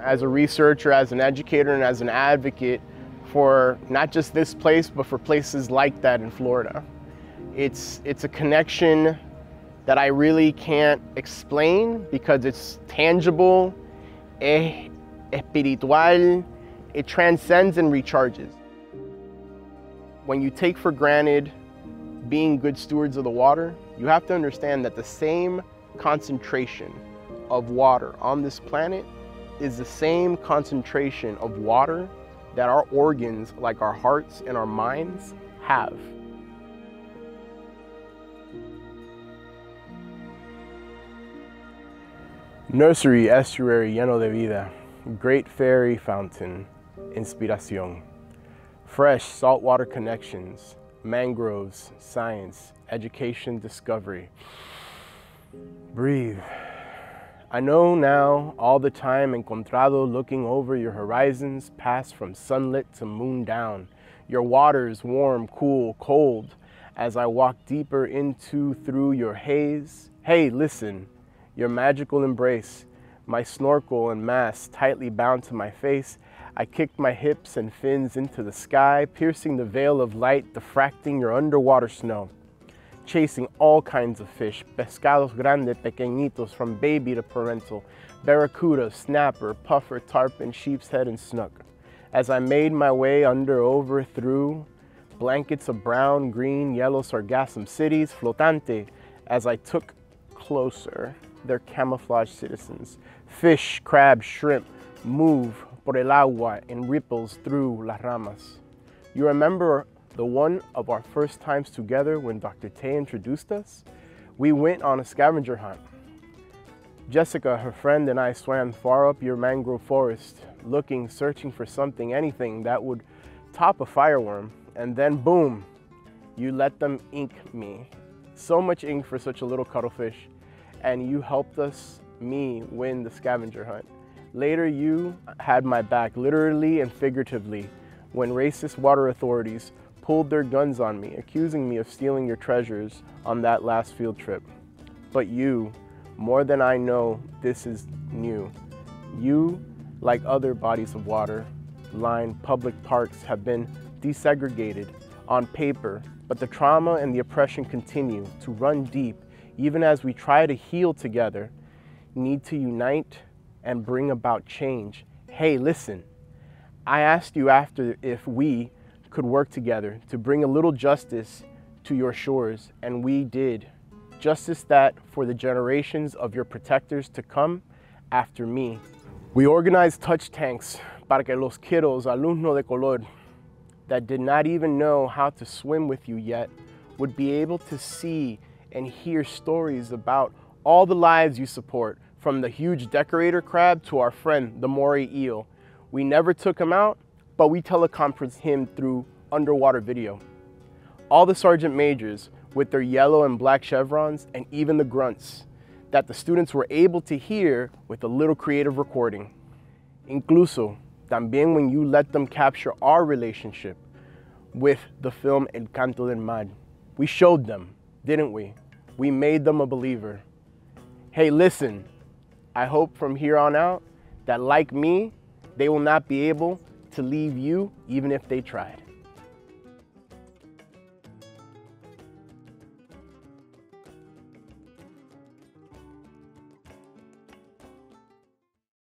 As a researcher, as an educator, and as an advocate for not just this place, but for places like that in Florida. It's, it's a connection that I really can't explain because it's tangible, es espiritual, it transcends and recharges. When you take for granted being good stewards of the water, you have to understand that the same concentration of water on this planet is the same concentration of water that our organs, like our hearts and our minds, have. Nursery, estuary lleno de vida, great fairy fountain, inspiración. Fresh saltwater connections, mangroves, science, education, discovery. Breathe. I know now all the time encontrado looking over your horizons pass from sunlit to moon down. Your waters warm, cool, cold as I walk deeper into through your haze. Hey, listen, your magical embrace, my snorkel and mask tightly bound to my face. I kicked my hips and fins into the sky, piercing the veil of light, diffracting your underwater snow chasing all kinds of fish, pescados grandes, pequeñitos, from baby to parental, barracuda, snapper, puffer, tarpon, sheep's head, and snook. As I made my way under, over, through, blankets of brown, green, yellow sargassum cities, flotante, as I took closer, their camouflage citizens. Fish, crab, shrimp, move por el agua in ripples through las ramas. You remember the one of our first times together when Dr. Tay introduced us, we went on a scavenger hunt. Jessica, her friend, and I swam far up your mangrove forest, looking, searching for something, anything that would top a fireworm, and then boom, you let them ink me. So much ink for such a little cuttlefish, and you helped us, me, win the scavenger hunt. Later, you had my back, literally and figuratively, when racist water authorities pulled their guns on me, accusing me of stealing your treasures on that last field trip. But you, more than I know, this is new. You, like other bodies of water, lined public parks have been desegregated on paper, but the trauma and the oppression continue to run deep even as we try to heal together, need to unite and bring about change. Hey, listen, I asked you after if we, could work together to bring a little justice to your shores, and we did. Justice that for the generations of your protectors to come after me. We organized touch tanks para que los kiddos, alumnos de color, that did not even know how to swim with you yet, would be able to see and hear stories about all the lives you support, from the huge decorator crab to our friend, the moray eel. We never took him out, but we teleconferenced him through underwater video. All the sergeant majors with their yellow and black chevrons and even the grunts that the students were able to hear with a little creative recording. Incluso, también when you let them capture our relationship with the film El Canto del Mar. We showed them, didn't we? We made them a believer. Hey, listen, I hope from here on out that like me, they will not be able to leave you even if they tried.